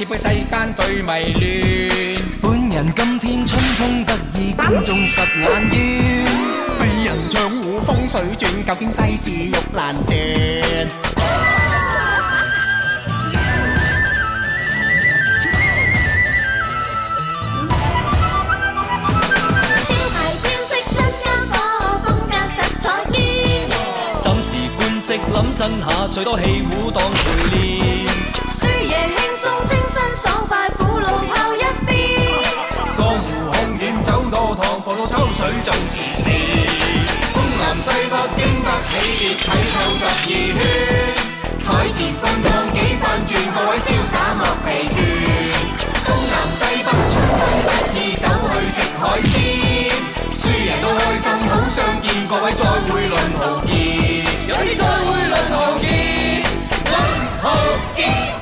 切俾世間最迷亂。本人今天春風得意，觀眾實眼冤。被人唱胡風水轉，究竟世事欲難斷。招牌招式真間火，風格實在堅。審時觀色諗真下，最多戲胡當陪練。得起跌，睇透十二圈。海前風光幾番转，各位潇洒莫疲倦。东南西北春風得意，走去食海鲜。输赢都开心，好相见，各位再会论豪杰。有啲再会论豪杰，论豪杰。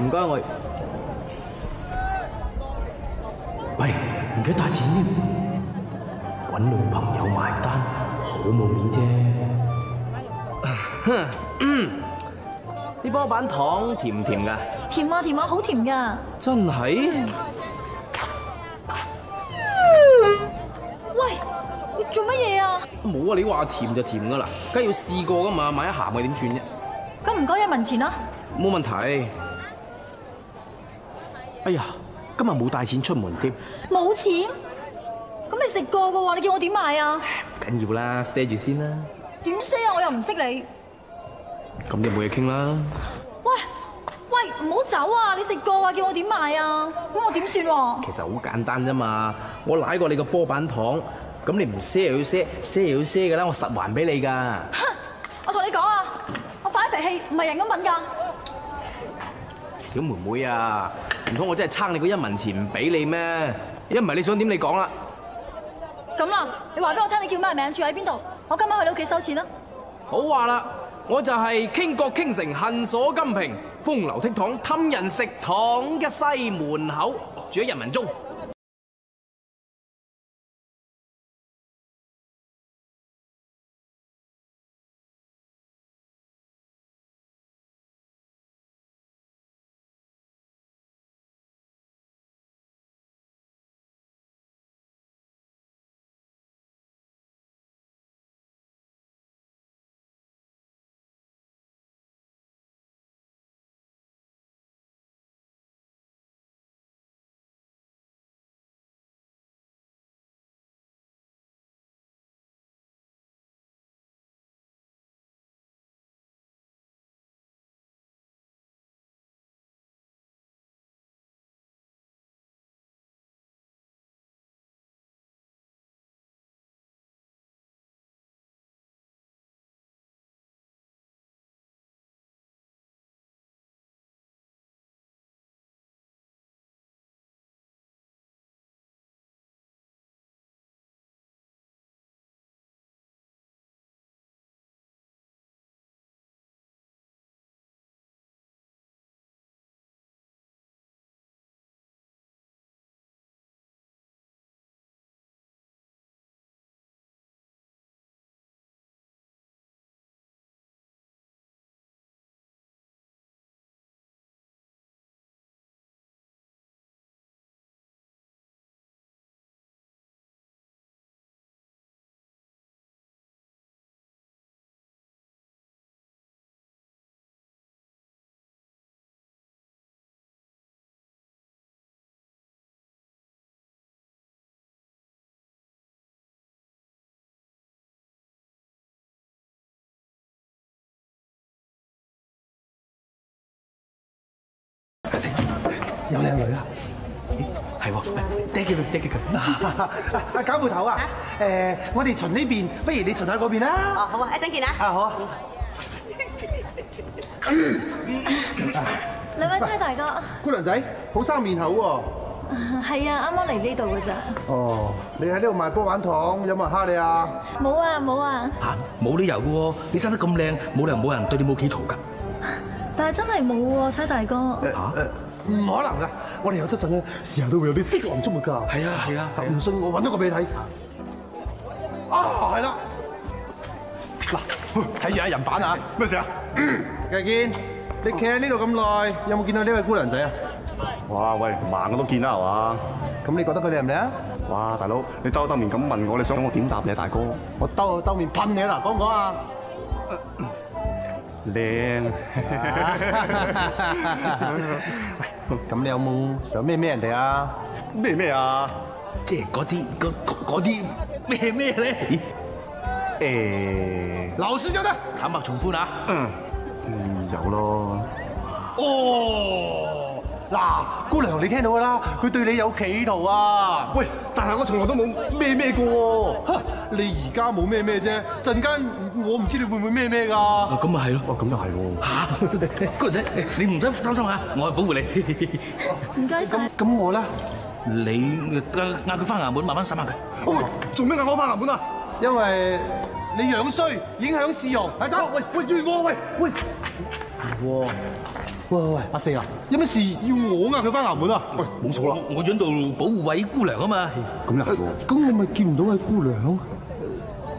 唔該我。喂，唔記得帶錢添，揾女朋友埋單，好冇面啫。啲波板糖甜唔甜㗎？甜啊甜啊，好甜噶！真係？喂，你做乜嘢啊？冇啊！你話甜就甜㗎啦，梗係要試過㗎嘛，買一鹹嘅點算啫？咁唔該一文錢啦。冇問題。哎呀，今日冇帶錢出門添，冇錢？咁你食過嘅话，你叫我點買啊？唔緊要啦，賒住先啦。點 say 啊？我又唔識你。咁你冇嘢傾啦。喂喂，唔好走啊！你食過啊，叫我點買啊？咁我點算喎？其實好簡單啫嘛，我舐過你個波板糖，咁你唔賒又要賒，賒又要賒嘅啦，我實還俾你㗎。我同你講啊，我發脾氣唔係人咁品㗎。小妹妹啊，唔通我真係撐你嗰一文錢唔俾你咩？一唔係你想點你講啦。咁啦，你話俾我聽，你叫咩名？住喺邊度？我今晚去你屋企收錢啦。好話啦，我就係傾國傾城恨鎖金瓶，風流倜傥氹人食糖嘅西門口，住喺人民中。有靚女啊！係喎，嗲佢嗲佢。阿，搞鋪頭啊！誒，我哋巡呢邊，不如你巡下嗰邊啦。哦，好啊，一陣見啊！啊，好啊。兩位差大哥，姑娘仔好生面口喎。係啊，啱啱嚟呢度㗎咋。哦，你喺呢度賣波板糖，有冇人蝦你啊？冇啊冇啊，嚇，冇理由嘅喎，你生得咁靚，冇理由冇人對你冇企圖㗎。但係真係冇喎，差大哥。誒誒，唔可能噶，我哋有得陣咧，時候都會有啲色狼中嘅㗎。係啊係啊唔信我揾一個俾你睇。啊，係啦。嗱，睇住啊，人板啊，咩事啊？繼堅，你企喺呢度咁耐，有冇見到呢位姑娘仔啊？哇喂，盲我都見啦係嘛？咁你覺得佢靚唔靚啊？哇，大佬，你兜兜面咁問我，你想我點答你啊，大哥？我兜兜面噴你啦，講唔講啊？靚，喂，咁你有冇想咩咩人哋啊？咩咩啊？即係嗰啲嗰嗰嗰啲咩咩咧？咦，誒，老實就得。坦白從寬啊！嗯，有咯。哦，嗱，姑娘你聽到噶啦，佢對你有企圖啊！喂，但係我從來都冇咩咩過喎。你而家冇咩咩啫，陣間我唔知你會唔會咩咩㗎。哦咁咪係咯。哦，咁又係喎。嚇，姑娘仔，你唔使擔心嚇，我係保護你。唔該咁。咁我咧，你嗌嗌佢翻衙門，慢慢審下佢。喂，做咩嗌我翻衙門啊？因為你樣衰，影響市容。係走，喂喂，怨我喂喂。哇！喂喂喂，阿四啊，有咩事要我嗌佢翻衙門啊？喂，冇錯啦，我喺度保護位姑娘啊嘛。咁又係喎。咁我咪見唔到位姑娘，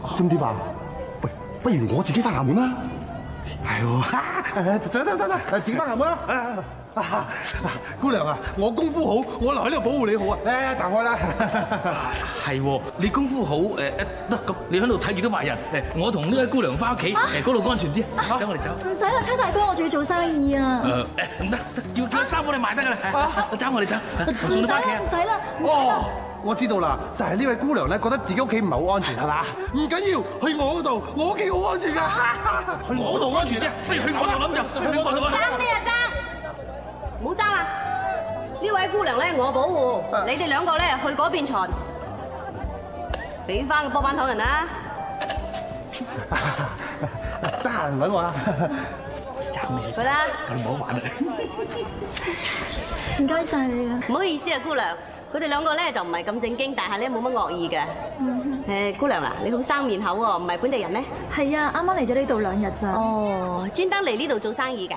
咁點辦？喂，不如我自己翻衙門啦。係喎，走走走走，自己翻衙門啦。啊姑娘啊，我功夫好，我留喺呢度保護你好啊。誒，行開啦。係喎，你功夫好誒誒得咁，你喺度睇住啲壞人誒，我同呢位姑娘翻屋企誒，嗰度安全啲。走，我哋走。唔使啦，差大哥，我仲要做生意啊。誒誒唔得，要叫衫我哋賣得㗎啦。走，我哋走，我送唔使啦，你翻屋企啊唔。使啦，唔使哦啦。，我知道啦，就係呢位姑娘咧，覺得自己屋企唔係好安全，係嘛？唔緊要，去我嗰度，我屋企好安全噶，去我度安全啲。不如去我度諗就去我度咩啊爭？唔好爭啦！呢位姑娘咧，我保護，你哋兩個咧去嗰邊巡，俾翻個波板糖人啦。得閒揾我啊！去啦，你唔好玩啦。唔該晒你啊。唔好意思啊，姑娘，佢哋兩個咧就唔係咁正經，但係咧冇乜惡意嘅。誒，姑娘啊，你好生面口喎，唔係本地人咩？係啊，啱啱嚟咗呢度兩日咋。哦，專登嚟呢度做生意㗎。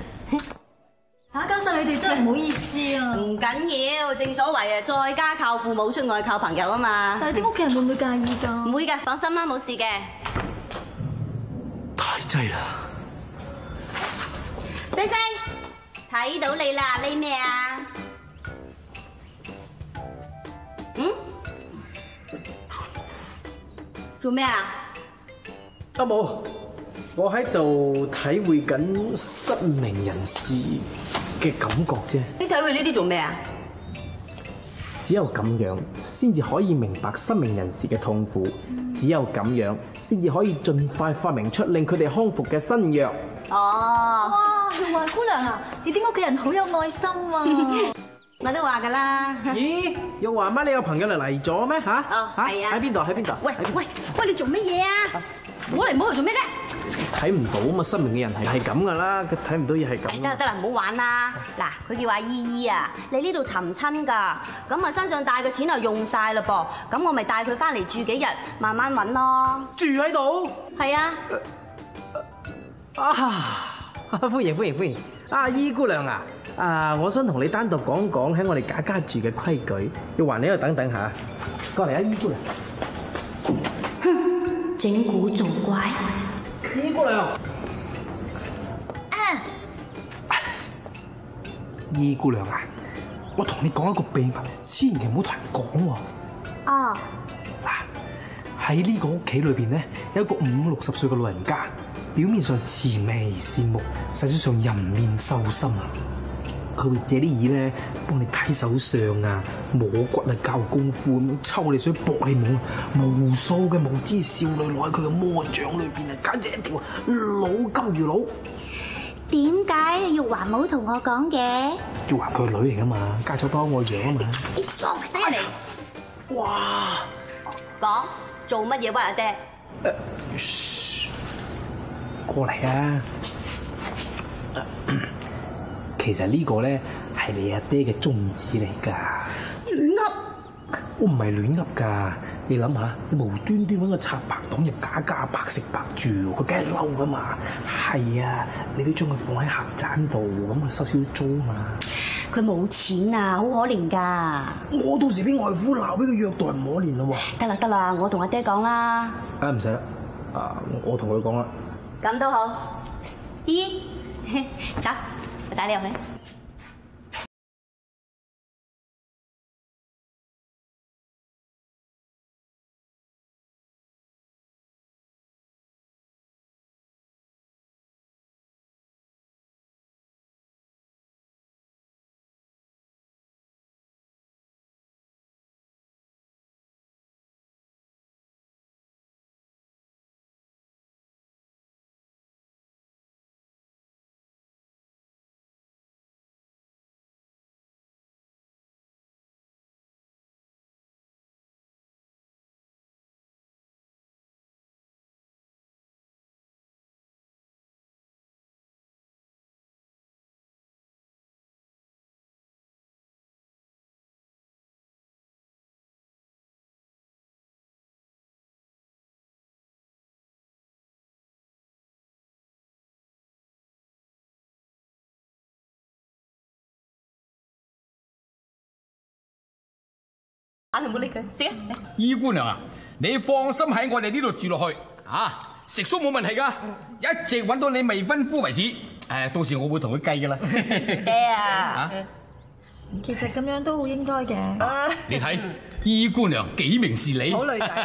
打交晒你哋真係唔好意思啊。唔緊要，正所謂啊，在家靠父母，出外靠朋友啊嘛。但係啲屋企人會唔會介意㗎？唔會嘅，放心啦，冇事嘅。太擠啦！西西，睇到你啦，呢咩啊？嗯？做咩啊？阿冇，我喺度體會緊失明人士嘅感覺啫。你睇佢呢啲做咩啊？只有咁樣，先至可以明白失明人士嘅痛苦；只有咁樣，先至可以盡快發明出令佢哋康復嘅新藥。哦，哇，玉華姑娘啊，你啲屋企人好有愛心啊！我都話噶啦。咦，又话乜，你有朋友嚟嚟咗咩？吓？哦嚇係啊喺邊度？喺邊度？喂喂喂，你做乜嘢啊？摸嚟摸去做咩啫？睇唔到啊嘛，失明嘅人係係咁噶啦，佢睇唔到嘢係咁。得啦得啦，唔好玩啦！嗱，佢叫阿依依啊，你呢度尋親㗎，咁啊身上帶嘅錢又用晒啦噃，咁我咪帶佢翻嚟住幾日，慢慢揾咯。住喺度係啊，啊！歡迎歡迎歡迎！阿姨姑娘啊，啊，我想同你單獨講講喺我哋賈家住嘅規矩，要還你喺度等等下。過嚟啊，姨姑娘。整蠱做怪。姨姑娘。姨姑娘啊，我同你講一個秘密，千祈唔好同人講喎。哦，嗱，喺呢個屋企裏邊咧，有一個五六十歲嘅老人家，表面上慈眉善目，實際上人面獸心啊！佢會借啲椅咧幫你睇手相啊、摸骨啊、教功夫咁，抽你水搏你懵，無數嘅無知少女落喺佢嘅魔掌裏邊啊，簡直一條老金魚佬。點解玉華冇同我講嘅？玉華佢個女嚟噶嘛，家醜多愛樣啊嘛。你作死你！哇！講做乜嘢屈阿爹？噓，過嚟啊！其實呢個咧係你阿爹嘅宗旨嚟㗎。亂噏！我唔係亂噏㗎，你諗下，你無端端揾個插白黨入假家白食白住，佢梗係嬲㗎嘛。係啊，你都將佢放喺客棧度，咁啊收少少租嘛。佢冇錢啊，好可憐㗎。我到時俾外父鬧，俾佢虐待唔可憐咯喎。得啦得啦，我同阿爹講啦。啊唔使啦，啊我同佢講啦。咁都好。姨，走，我打两回眼唔好理佢，食啊！姨姑娘啊，你放心喺我哋呢度住落去啊，食宿冇问题噶，一直揾到你未婚夫为止。誒，到时我会同佢计噶啦。爹啊！啊，其实咁樣都好應該嘅。你睇姨姑娘幾明事理。好女仔啊！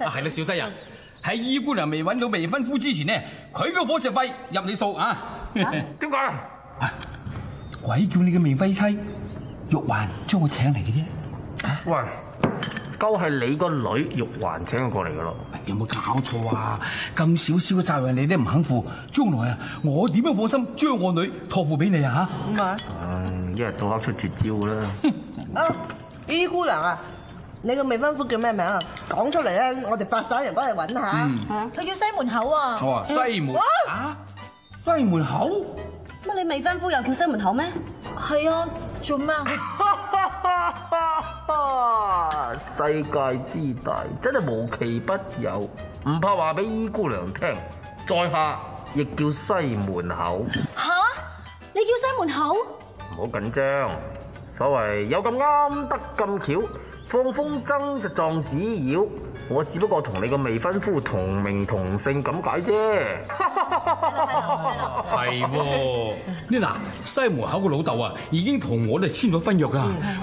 啊，係啦，小西人喺姨姑娘未揾到未婚夫之前呢，佢嘅伙食費入你數啊。點解？鬼叫你嘅未婚妻玉環將我請嚟嘅啫。喂，鳩係你個女玉環請佢過嚟噶咯。有冇搞錯啊？咁少少嘅責任你都唔肯負，將來啊，我點樣放心將我女托付俾你啊？咁啊！唉，一日到黑出絕招啦。啊，姨姑娘啊，你個未婚夫叫咩名啊？講出嚟咧，我哋八爪人幫你揾下。佢叫西門口啊！哦，西門啊，西門口。乜你未婚夫又叫西門口咩？係啊，做咩啊？世界之大，真係無奇不有，唔怕話俾姨姑娘聽。在下亦叫西門口，吓？你叫西門口？唔好緊張。所謂有咁啱得咁巧，放風箏就撞紙鷂。我只不過同你個未婚夫同名同姓咁解啫。係喎，呢嗱西門口個老豆啊，已經同我哋簽咗婚約噶，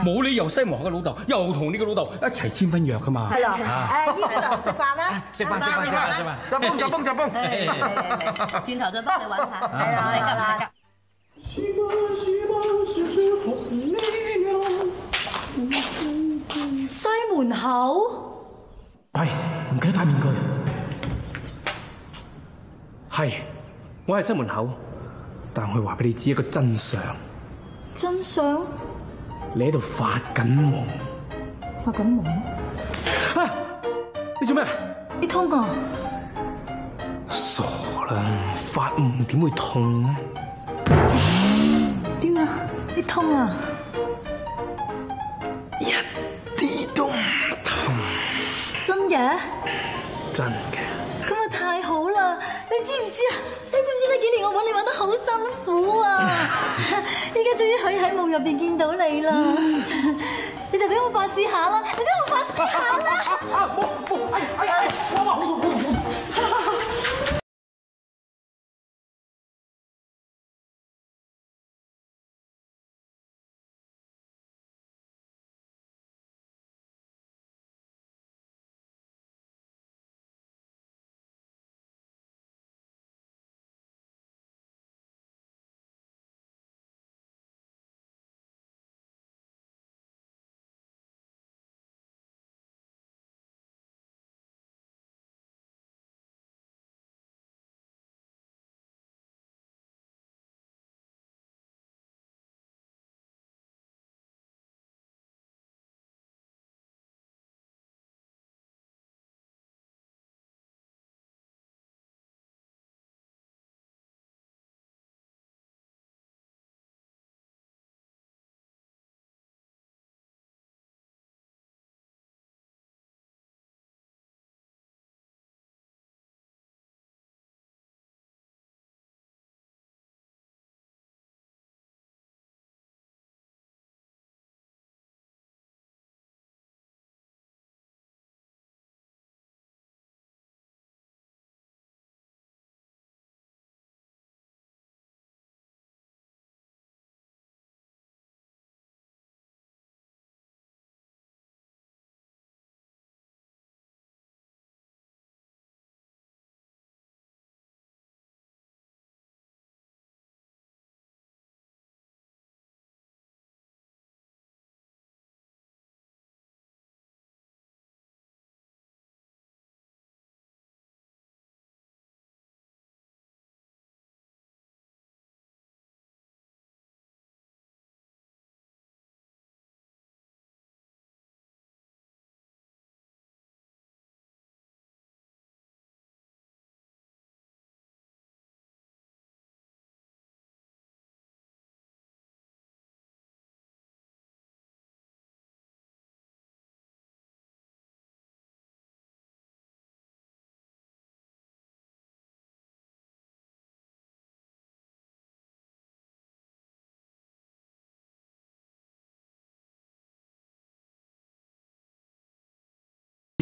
冇理由西門口嘅老豆又同你個老豆一齊簽婚約噶嘛。係啦，啊誒姨姑娘食飯啦，食飯食飯食飯食飯。就崩就崩就崩。嚟嚟嚟嚟，轉頭再幫你揾下。係啦係啦。西門口？喂，唔記得戴面具。係，我喺西門口，但我會話俾你知一個真相，真相？你喺度發緊夢。發緊夢？啊！你做咩？你痛啊？傻啦，發夢點會痛呢？點啊？你痛啊？嘅？真嘅。咁啊太好啦！你知唔知啊？你知唔知呢幾年我揾你揾得好辛苦啊？依家終於可以喺夢入邊見到你啦！你就俾我發試下啦！你俾我發試下啦！夜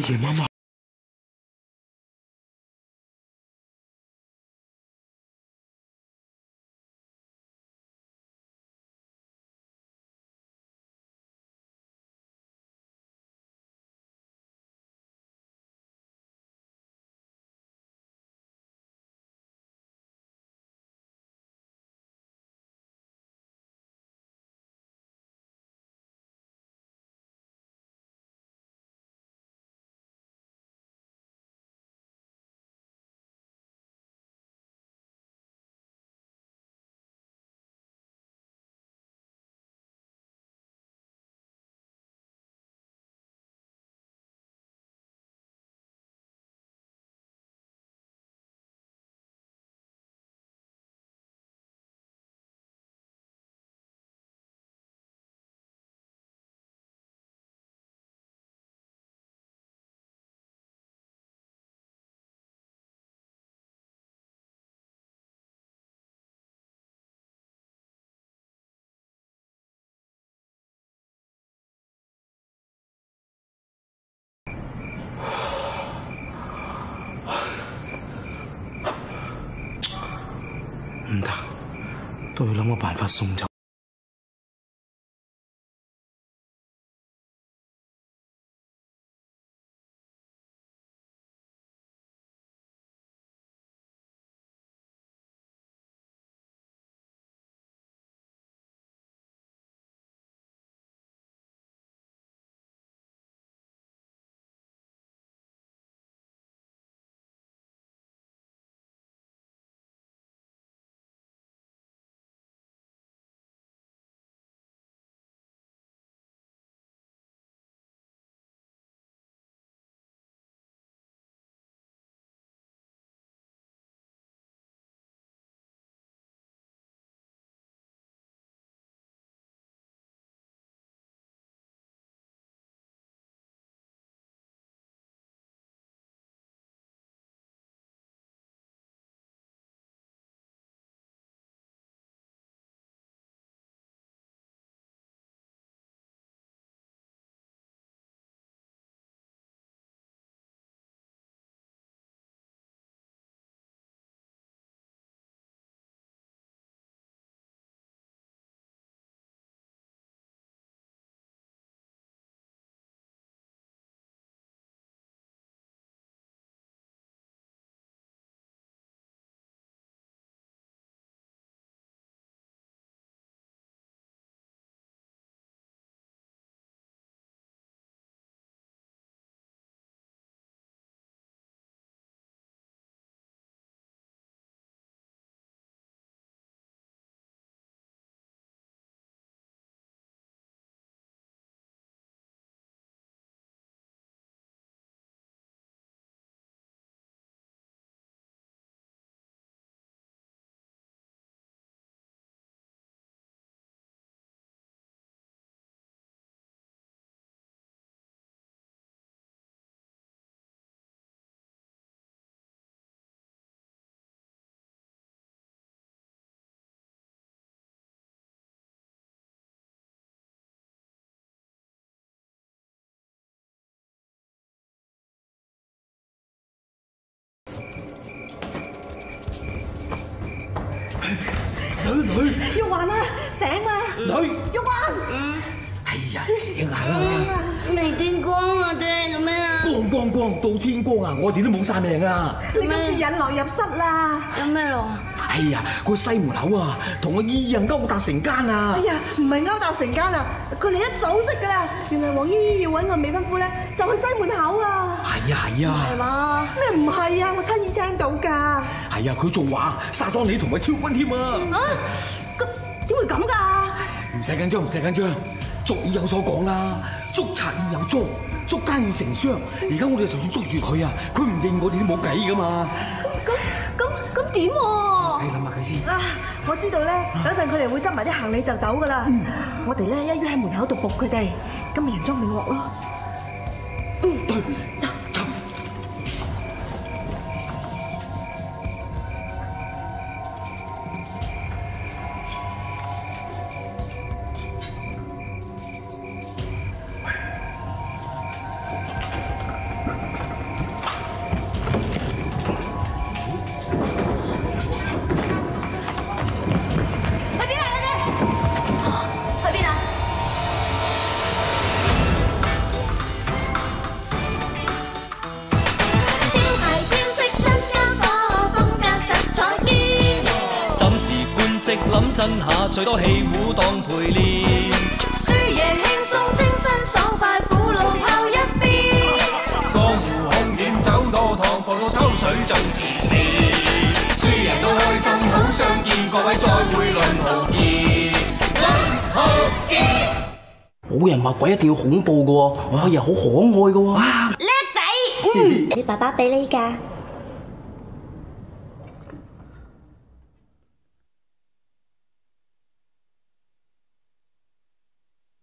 给妈妈。佢谂个办法送走。醒啊！女玉環，哎呀，醒下啦！未天光啊，爹做咩啊？光光光到天光啊！我哋都冇晒命啊！你今次引狼入室啦！有咩咯？哎呀，個西門口啊，同個伊人勾搭成奸啊哎！呀，唔係勾搭成奸啊，佢哋一早識噶啦。原來黃姨姨要揾個未婚夫咧，就去西門口啊！係啊係啊，係嘛？咩唔係啊？我親耳聽到㗎。係啊，佢仲話殺咗你同埋超君添啊！啊？咁點會咁㗎？唔使緊張，唔使緊張，俗語有所講啦，捉賊要有捉，捉奸要成雙。而家我哋就算捉住佢啊，佢唔認我哋都冇計噶嘛。咁咁咁點喎？你諗下佢先。啊，我知道咧，等陣佢哋會執埋啲行李就走噶啦。我哋咧一於喺門口度伏佢哋，今日人贓並獲咯。走走。真下，最多戲糊当陪练，输赢轻松清新爽快，苦路抛一边。江湖凶险走多趟，步到抽水盡慈善。输人都开心，好相见，各位再会论豪傑。論豪傑。冇人话鬼一定要恐怖嘅喎，可以好可爱噶。叻仔，你爸爸俾你噶。